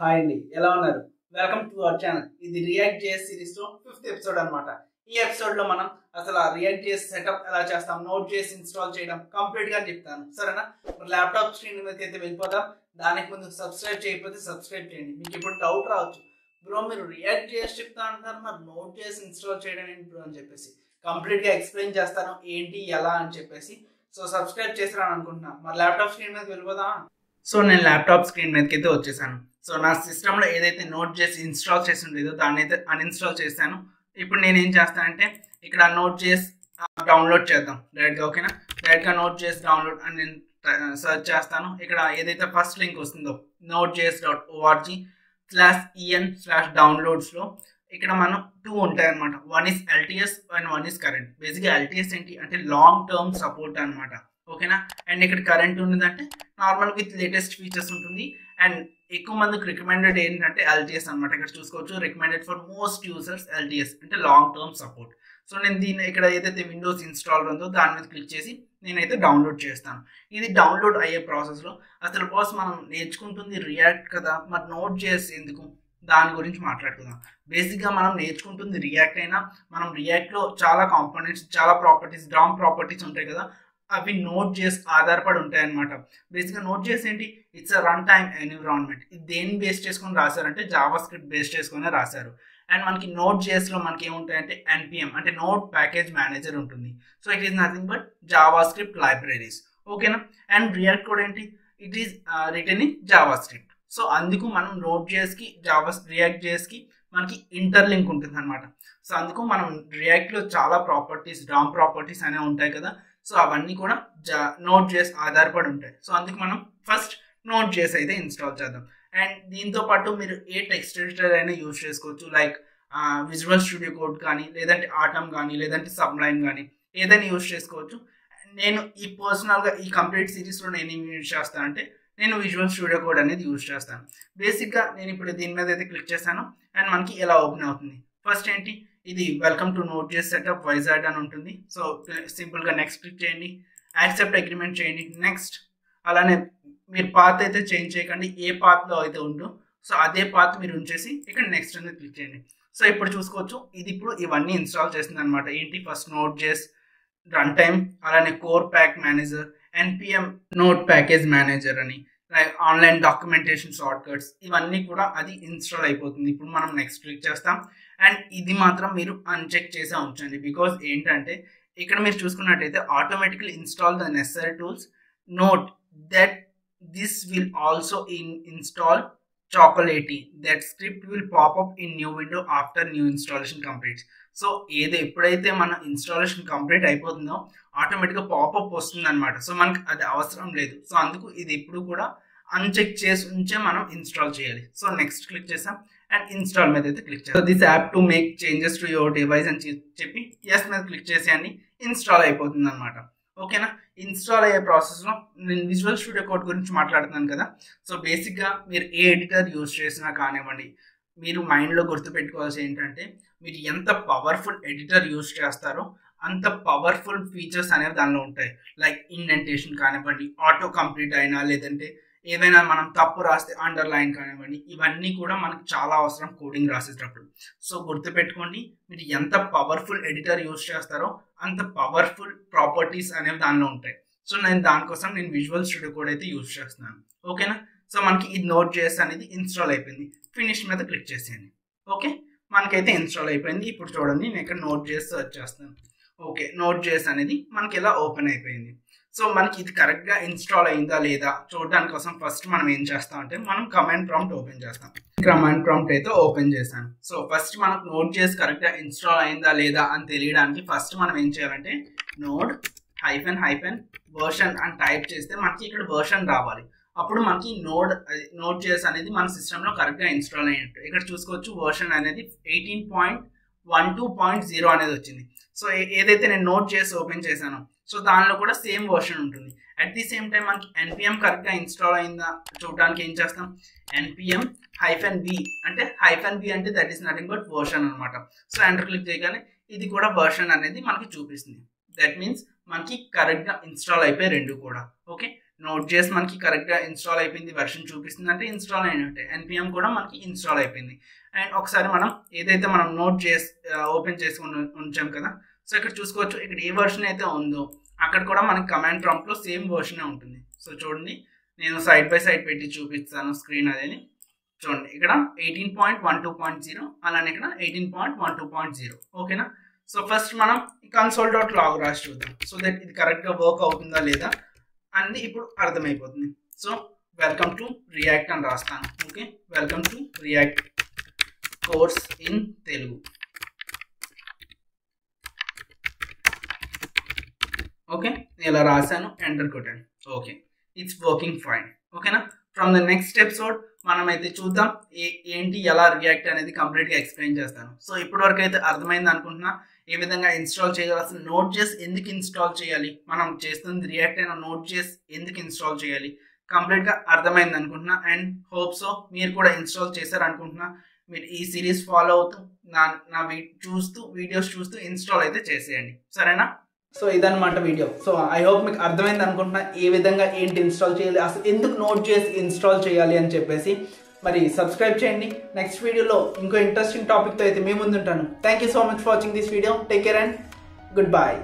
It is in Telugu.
హాయ్ అండి. ఎలా ఉన్నారు? వెల్కమ్ టు అవర్ ఛానల్ ఇది రియాక్ట్ జేఎస్ సిరీస్లో ఫిఫ్త్ ఎపిసోడ్ అనమాట ఈ ఎపిసోడ్లో మనం అసలు ఆ రియాక్ట్ జేఎస్ సెటప్ ఎలా చేస్తాం నోట్ చేసి ఇన్స్టాల్ చేయడం కంప్లీట్గా చెప్తాను. సరేనా? ల్యాప్టాప్ స్క్రీన్ మీద అయితే వెళ్ళిపోతాం దానికి ముందు సబ్స్క్రైబ్ చేయకపోతే సబ్స్క్రైబ్ చేయండి. మీకు ఇప్పుడు డౌట్ రావచ్చు. బ్రో మీరు రియాక్ట్ చేసి చెప్తా అంటారు మరి నోట్ చేసి ఇన్స్టాల్ చేయడం ఏంటి బ్రో అని చెప్పేసి. కంప్లీట్గా ఎక్స్ప్లెయిన్ చేస్తాను ఏంటి ఎలా అని చెప్పేసి. సో సబ్స్క్రైబ్ చేస్తారని అనుకుంటున్నాను మరి ల్యాప్టాప్ స్క్రీన్ మీద వెళ్ళిపోదామా? సో నేను ల్యాప్టాప్ స్క్రీన్ మీదకి అయితే వచ్చేసాను. సో నా సిస్టంలో ఏదైతే నోట్ చేసి ఇన్స్టాల్ చేసి ఉండేదో దాన్ని అయితే అన్ఇన్స్టాల్ చేశాను. ఇప్పుడు నేను ఏం చేస్తానంటే ఇక్కడ నోట్ చేసి డౌన్లోడ్ చేద్దాం. డైరెక్ట్గా ఓకేనా? డైరెక్ట్గా నోట్ చేసి డౌన్లోడ్ అని నేను సెర్చ్ చేస్తాను. ఇక్కడ ఏదైతే ఫస్ట్ లింక్ వస్తుందో Node JS dot org slash en slash డౌన్లోడ్స్లో ఇక్కడ మనం టూ ఉంటాయన్నమాట. One is LTS and one is current బేసిక్గా ఎల్టీఎస్ ఏంటి? అంటే లాంగ్ టర్మ్ సపోర్ట్ అనమాట ఓకేనా? అండ్ ఇక్కడ కరెంట్ ఉన్నదంటే నార్మల్ విత్ లేటెస్ట్ ఫీచర్స్ ఉంటుంది. అండ్ ఎక్కువ మందికి రికమెండెడ్ ఏంటంటే ఎల్టీఎస్ అనమాట ఇక్కడ చూసుకోవచ్చు. Recommended for most users LTS అంటే లాంగ్ టర్మ్ సపోర్ట్ సో నేను దీన్ని ఇక్కడ ఏదైతే విండోస్ ఇన్స్టాల్ ఉందో దాని మీద క్లిక్ చేసి నేనైతే డౌన్లోడ్ చేస్తాను. ఇది డౌన్లోడ్ అయ్యే ప్రాసెస్లో అసలు బాస్ మనం నేర్చుకుంటుంది రియాక్ట్ కదా? మరి నోట్ చేసి ఎందుకు? దాని గురించి మాట్లాడుకుందాం. బేసిక్గా మనం నేర్చుకుంటుంది రియాక్ట్ అయినా మనం రియాక్ట్లో చాలా కాంపోనెంట్స్ చాలా ప్రాపర్టీస్ గ్రామ్ ప్రాపర్టీస్ ఉంటాయి కదా? అవి నోట్ చేసి ఆధారపడి ఉంటాయన్నమాట. బేసిక్గా నోట్ చేసి ఏంటి? It's a run time environment ఇది దేన్ని బేస్ చేసుకొని రాశారంటే జావా స్క్రిప్ట్ బేస్ చేసుకొని రాశారు. అండ్ మనకి నోట్ చేస్లో మనకి ఏముంటాయంటే ఎన్పిఎం అంటే నోట్ ప్యాకేజ్ మేనేజర్ ఉంటుంది. So it is nothing but JavaScript libraries ఓకేనా అండ్ రియాక్ట్ కూడా ఏంటి? It is written in JavaScript so అందుకు మనం Node JS Java React JS మనకి ఇంటర్లింక్ ఉంటుంది అనమాట సో అందుకు మనం రియాక్ట్లో చాలా ప్రాపర్టీస్ డామ్ ప్రాపర్టీస్ అనేవి ఉంటాయి కదా. సో అవన్నీ కూడా జా నోట్ చేసి ఆధారపడి ఉంటాయి. సో అందుకు మనం ఫస్ట్ నోట్ జేస్ అయితే ఇన్స్టాల్ చేద్దాం. అండ్ దీంతో పాటు మీరు ఏ టెక్స్ట్ ఎడిటర్ అయినా యూజ్ చేసుకోవచ్చు. లైక్ విజువల్ స్టూడియో కోడ్ కానీ లేదంటే ఆటమ్ కానీ లేదంటే సబ్లైన్ కానీ ఏదైనా యూజ్ చేసుకోవచ్చు. నేను ఈ పర్సనల్గా ఈ కంప్లీట్ సిరీస్లో నేను ఏం యూజ్ చేస్తానంటే నేను విజువల్ స్టూడియో కోడ్ అనేది యూజ్ చేస్తాను. బేసిక్గా నేను ఇప్పుడు దీని మీద అయితే క్లిక్ చేశాను. అండ్ మనకి ఎలా ఓపెన్ అవుతుంది? ఫస్ట్ ఏంటి? ఇది welcome to Node JS setup Vizag అని ఉంటుంది. సో సింపుల్గా నెక్స్ట్ క్లిక్ చేయండి. యాక్సెప్ట్ అగ్రిమెంట్ చేయండి. నెక్స్ట్ అలానే మీరు పాత్ అయితే చేంజ్ చేయకండి. ఏ పాత్లో అయితే ఉందో. సో అదే పాత్ మీరు ఉంచేసి ఇక్కడ నెక్స్ట్ అనేది క్లిక్ చేయండి. సో ఇప్పుడు చూసుకోవచ్చు. ఇది ఇప్పుడు ఇవన్నీ ఇన్స్టాల్ చేసింది అనమాట ఏంటి? First Node JS run time అలానే core pack manager NPM Node package manager అని. ఆన్లైన్ డాక్యుమెంటేషన్ షార్ట్ కట్స్ ఇవన్నీ కూడా అది ఇన్స్టాల్ అయిపోతుంది. ఇప్పుడు మనం నెక్స్ట్ క్లిక్ చేస్తాం. అండ్ ఇది మాత్రం మీరు అన్చెక్ చేసే ఉంచండి బికాస్ ఏంటంటే ఇక్కడ మీరు చూసుకున్నట్టయితే automatically install the necessary tools note that this will also in install Chocolatey that script will pop up in new window after new installation completes so ఏదో ఎప్పుడైతే మన ఇన్స్టాలేషన్ కంప్లీట్ అయిపోతుందో ఆటోమేటిక్గా పాపప్ వస్తుంది అనమాట సో మనకి అది అవసరం లేదు. సో అందుకు ఇది ఎప్పుడు కూడా అన్చెక్ చేసి ఉంచే మనం ఇన్స్టాల్ చేయాలి. సో నెక్స్ట్ క్లిక్ చేసాం. అండ్ ఇన్స్టాల్ మీద అయితే క్లిక్ చేస్తాం this app to make changes to your device అని చెప్పి ఎస్ మీద క్లిక్ చేసేయండి ఇన్స్టాల్ అయిపోతుంది అనమాట ఓకేనా ఇన్స్టాల్ అయ్యే ప్రాసెస్లో నేను విజువల్ స్టూడియో కోడ్ గురించి మాట్లాడుతున్నాను కదా? సో బేసిక్గా మీరు ఏ ఎడిటర్ యూజ్ చేసినా కానివ్వండి మీరు మైండ్లో గుర్తుపెట్టుకోవాల్సి ఏంటంటే మీరు ఎంత పవర్ఫుల్ ఎడిటర్ యూజ్ చేస్తారో అంత పవర్ఫుల్ ఫీచర్స్ అనేవి దానిలో ఉంటాయి. లైక్ ఇండెంటేషన్ కానివ్వండి ఆటో కంప్లీట్ అయినా లేదంటే ఏదైనా మనం తప్పు రాస్తే అండర్లైన్ కానివ్వండి ఇవన్నీ కూడా మనకు చాలా అవసరం కోడింగ్ రాసేటప్పుడు. సో గుర్తుపెట్టుకోండి మీరు ఎంత పవర్ఫుల్ ఎడిటర్ యూజ్ చేస్తారో అంత పవర్ఫుల్ ప్రాపర్టీస్ అనేవి దానిలో ఉంటాయి. సో నేను దానికోసం నేను విజువల్ స్టూడియో కోడ్ అయితే యూజ్ చేస్తున్నాను. ఓకేనా సో మనకి ఇది నోట్ చేసి అనేది ఇన్స్టాల్ అయిపోయింది. ఫినిష్ మీద క్లిక్ చేసేయండి. ఓకే మనకైతే ఇన్స్టాల్ అయిపోయింది. ఇప్పుడు చూడండి నేను ఇక్కడ నోట్ చేసి సర్చ్ చేస్తాను ఓకే నోట్ చేసి అనేది మనకి ఇలా ఓపెన్ అయిపోయింది. సో మనకి ఇది కరెక్ట్గా ఇన్స్టాల్ అయిందా లేదా చూడడానికి కోసం ఫస్ట్ మనం ఏం చేస్తాం అంటే మనం కమాండ్ ప్రాంప్ట్ ఓపెన్ చేస్తాం. కమాండ్ ప్రాంప్ట్ అయితే ఓపెన్ చేశాను. సో ఫస్ట్ మనకు నోట్ చేసి కరెక్ట్గా ఇన్స్టాల్ అయిందా లేదా అని తెలియడానికి ఫస్ట్ మనం ఏం చేయాలంటే నోడ్ హైఫెన్ హైఫెన్ వర్షన్ అని టైప్ చేస్తే మనకి ఇక్కడ వర్షన్ రావాలి. అప్పుడు మనకి నోడ్ నోట్ చేసి అనేది మన సిస్టంలో కరెక్ట్గా ఇన్స్టాల్ అయినట్టు. ఇక్కడ చూసుకోవచ్చు వర్షన్ అనేది eighteen point one two point zero అనేది వచ్చింది. సో ఏదైతే నేను నోట్ చేసి ఓపెన్ చేశానో సో దానిలో కూడా సేమ్ వర్షన్ ఉంటుంది. అట్ ది సేమ్ టైం మనకి ఎన్పిఎం కరెక్ట్గా ఇన్స్టాల్ అయిందా చూడడానికి ఏం చేస్తాం? ఎన్పిఎం హైఫెన్ బి అంటే హైఫెన్ బి అంటే that is nothing but version అనమాట సో ఎంటర్ క్లిక్ చేయగానే ఇది కూడా వర్షన్ అనేది మనకి చూపిస్తుంది. దట్ మీన్స్ మనకి కరెక్ట్గా ఇన్స్టాల్ అయిపోయి రెండు కూడా. ఓకే నోట్ చేసి మనకి కరెక్ట్గా ఇన్స్టాల్ అయిపోయింది వెర్షన్ చూపిస్తుంది. అంటే ఇన్స్టాల్ అయినట్టే. ఎన్పిఎం కూడా మనకి ఇన్స్టాల్ అయిపోయింది. అండ్ ఒకసారి మనం ఏదైతే మనం నోట్ చేసి ఓపెన్ చేసుకుని ఉంచాం కదా సో ఇక్కడ చూసుకోవచ్చు ఇక్కడ ఏ వర్షన్ అయితే ఉందో అక్కడ కూడా మనకి కమాండ్ ప్రాంప్ట్లో సేమ్ వర్షనే ఉంటుంది. సో చూడండి నేను సైడ్ బై సైడ్ పెట్టి చూపిస్తాను స్క్రీన్ అనేది. చూడండి ఇక్కడ eighteen point one two point zero అలానే ఇక్కడ eighteen point one two point zero. ఓకేనా? సో ఫస్ట్ మనం కన్సోల్ డాట్ లాగ్ రాసి చూద్దాం. సో దట్ ఇది కరెక్ట్గా వర్క్ అవుతుందా లేదా? అన్ని ఇప్పుడు అర్థమైపోతుంది. సో వెల్కమ్ టు రియాక్ట్ అని రాస్తాను. Okay welcome to React course in Telugu okay ఇలా రాశాను ఎంటర్ కొట్టాను ఓకే ఇట్స్ వర్కింగ్ ఫైన్ ఓకేనా ఫ్రమ్ ద నెక్స్ట్ ఎపిసోడ్ మనమైతే చూద్దాం ఏ ఏంటి ఎలా రియాక్ట్ అనేది కంప్లీట్గా ఎక్స్ప్లెయిన్ చేస్తాను. సో ఇప్పటివరకు అయితే అర్థమైంది అనుకుంటున్నా. ఏ విధంగా ఇన్స్టాల్ చేయాలి అసలు నోట్ చేసి ఎందుకు ఇన్స్టాల్ చేయాలి? మనం చేస్తుంది రియాక్ట్ అయిన నోట్ చేసి ఎందుకు ఇన్స్టాల్ చేయాలి? కంప్లీట్గా అర్థమైంది అనుకుంటున్నా. అండ్ హోప్ సో మీరు కూడా ఇన్స్టాల్ చేశారు అనుకుంటున్నా. మీరు ఈ సిరీస్ ఫాలో అవుతూ నా నా వీ- చూస్తూ వీడియోస్ చూస్తూ ఇన్స్టాల్ అయితే చేసేయండి. సరేనా? సో ఇదన్నమాట వీడియో సో ఐ హోప్ మీకు అర్థమైంది అనుకుంటున్నా. ఏ విధంగా ఏంటి ఇన్స్టాల్ చేయాలి? అసలు ఎందుకు నోట్ చేసి ఇన్స్టాల్ చేయాలి అని చెప్పేసి మరి సబ్స్క్రైబ్ చేయండి. నెక్స్ట్ వీడియోలో ఇంకో ఇంట్రెస్టింగ్ టాపిక్తో అయితే మేము ముందుంటాను. Thank you so much for watching this video take care and good bye